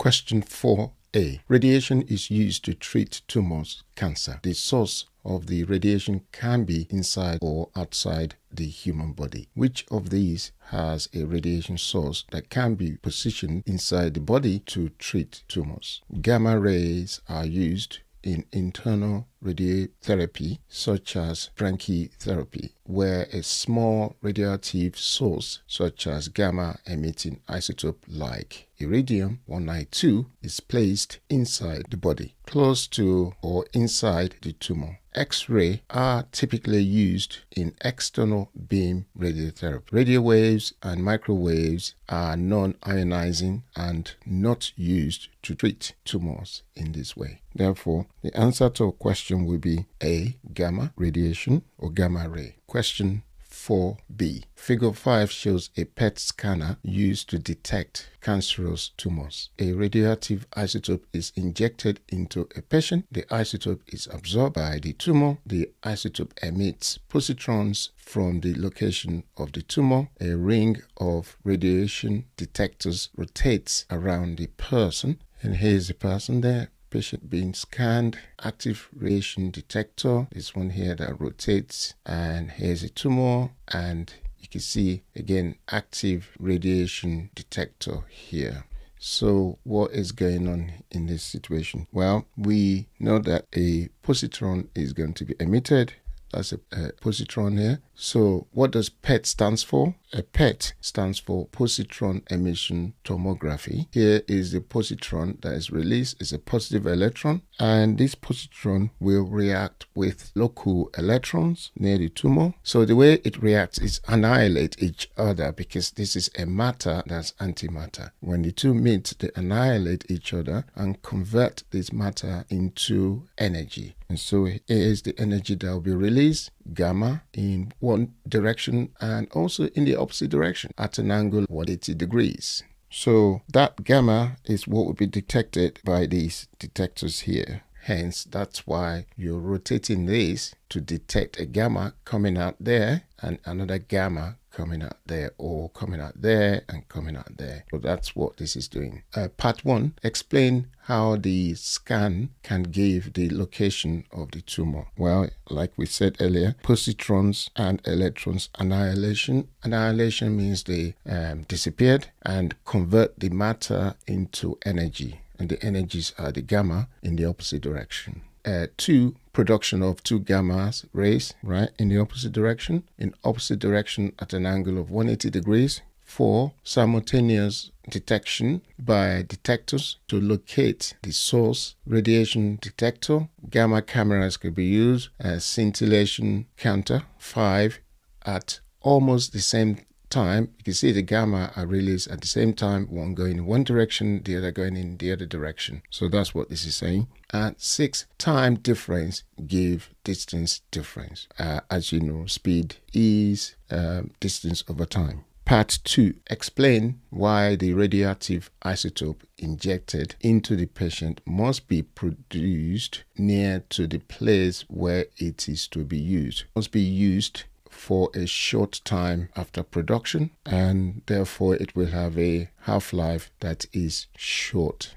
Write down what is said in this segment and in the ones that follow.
Question 4a. Radiation is used to treat tumors, cancer. The source of the radiation can be inside or outside the human body. Which of these has a radiation source that can be positioned inside the body to treat tumors? Gamma rays are used in internal radiotherapy, such as brachytherapy, where a small radioactive source, such as gamma emitting isotope like iridium 192, is placed inside the body, close to or inside the tumor. X-ray are typically used in external beam radiotherapy. Radio waves and microwaves are non-ionizing and not used to treat tumors in this way. Therefore, the answer to a question will be A. Gamma radiation or gamma ray. Question 4b. Figure 5 shows a PET scanner used to detect cancerous tumors. A radioactive isotope is injected into a patient. The isotope is absorbed by the tumor. The isotope emits positrons from the location of the tumor. A ring of radiation detectors rotates around the person. And here's the person there patient being scanned. Active radiation detector, this one here that rotates, and here's a tumor, and you can see again active radiation detector here. So, what is going on in this situation? Well, we know that a positron is going to be emitted that's a, a positron here. So what does PET stands for? A PET stands for positron emission tomography. Here is the positron that is released. It's a positive electron and this positron will react with local electrons near the tumor. So the way it reacts is annihilate each other because this is a matter that's antimatter. When the two meet, they annihilate each other and convert this matter into energy. And so here is the energy that will be released, gamma, in one direction and also in the opposite direction at an angle 180 degrees. So that gamma is what will be detected by these detectors here. Hence, that's why you're rotating this to detect a gamma coming out there and another gamma coming out there or coming out there and coming out there. So that's what this is doing. Uh, part one, explain how the scan can give the location of the tumor. Well, like we said earlier, positrons and electrons annihilation. Annihilation means they um, disappeared and convert the matter into energy. And the energies are the gamma in the opposite direction. Uh, two, production of two gamma rays, right, in the opposite direction, in opposite direction at an angle of 180 degrees. for simultaneous detection by detectors to locate the source radiation detector. Gamma cameras could be used as scintillation counter. Five, at almost the same time, you can see the gamma are released at the same time, one going in one direction, the other going in the other direction. So that's what this is saying. And six, time difference give distance difference. Uh, as you know, speed is um, distance over time. Part 2 Explain why the radioactive isotope injected into the patient must be produced near to the place where it is to be used. Must be used for a short time after production and therefore it will have a half-life that is short.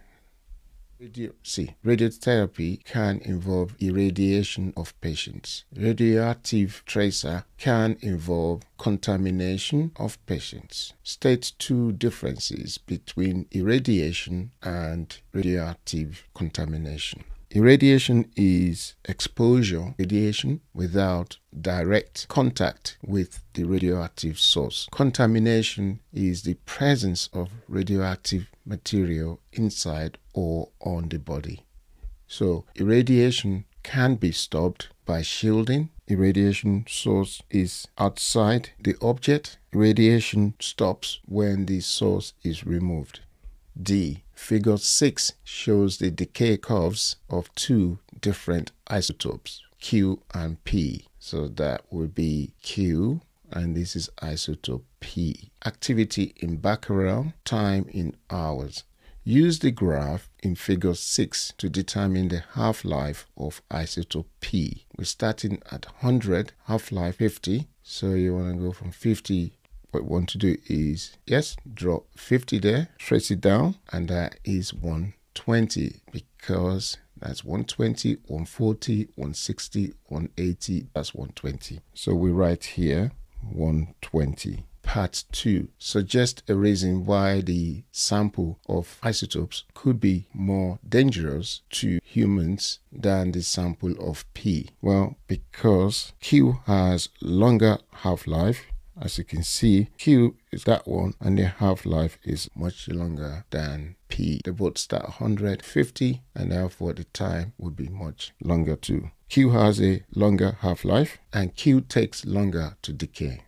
See, radiotherapy can involve irradiation of patients. Radioactive tracer can involve contamination of patients. State two differences between irradiation and radioactive contamination. Irradiation is exposure radiation without direct contact with the radioactive source. Contamination is the presence of radioactive material inside or on the body. So, irradiation can be stopped by shielding. Irradiation source is outside the object. Irradiation stops when the source is removed. D. Figure 6 shows the decay curves of two different isotopes, Q and P. So that would be Q, and this is isotope P. Activity in becquerel, time in hours. Use the graph in figure 6 to determine the half-life of isotope P. We're starting at 100, half-life 50. So you want to go from 50 what we want to do is, yes, drop 50 there, trace it down, and that is 120 because that's 120, 140, 160, 180, that's 120. So we write here 120. Part 2 suggests a reason why the sample of isotopes could be more dangerous to humans than the sample of P. Well, because Q has longer half-life as you can see, Q is that one and the half-life is much longer than P. They both start 150 and therefore the time would be much longer too. Q has a longer half-life and Q takes longer to decay.